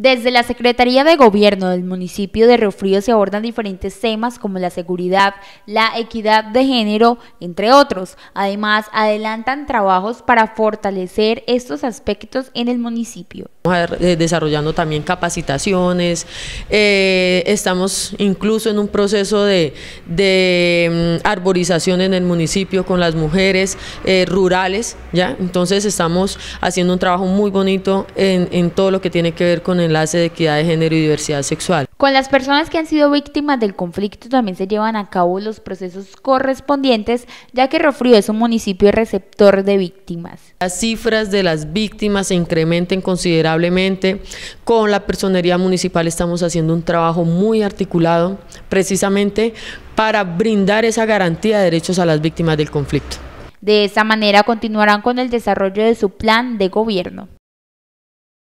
Desde la Secretaría de Gobierno del municipio de Río Frío se abordan diferentes temas como la seguridad, la equidad de género, entre otros. Además, adelantan trabajos para fortalecer estos aspectos en el municipio. Eh, desarrollando también capacitaciones, eh, estamos incluso en un proceso de, mm, arborización en el municipio con las mujeres eh, rurales, ¿ya? Entonces estamos haciendo un trabajo muy bonito en, en todo lo que tiene que ver con el enlace de equidad de género y diversidad sexual. Con las personas que han sido víctimas del conflicto también se llevan a cabo los procesos correspondientes, ya que Rofrío es un municipio receptor de víctimas. Las cifras de las víctimas se incrementen considerablemente. Con la personería municipal estamos haciendo un trabajo muy articulado, precisamente para brindar esa garantía de derechos a las víctimas del conflicto. De esa manera continuarán con el desarrollo de su plan de gobierno.